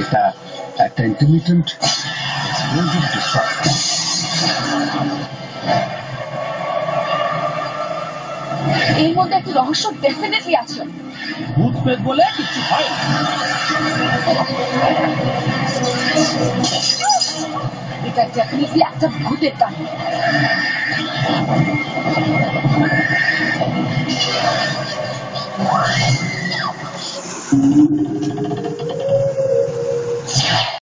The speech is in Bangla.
এটা একটা ইন্টারমিডিয়েন্ট এর মধ্যে একটা রহস্য ডেফিনেটলি আছে। ভূত পেট বলে কিছু হয় এটা ডেফিনেটলি একটা ভূতের